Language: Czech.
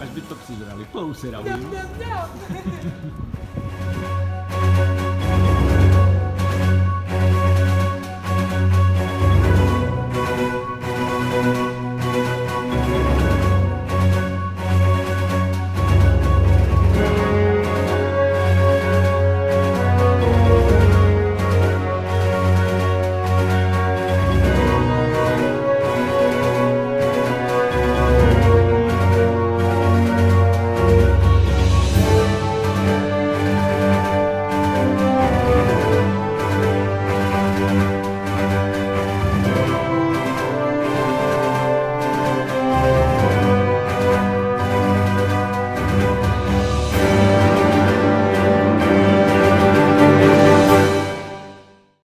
až by to přižrali. Plou si ravím.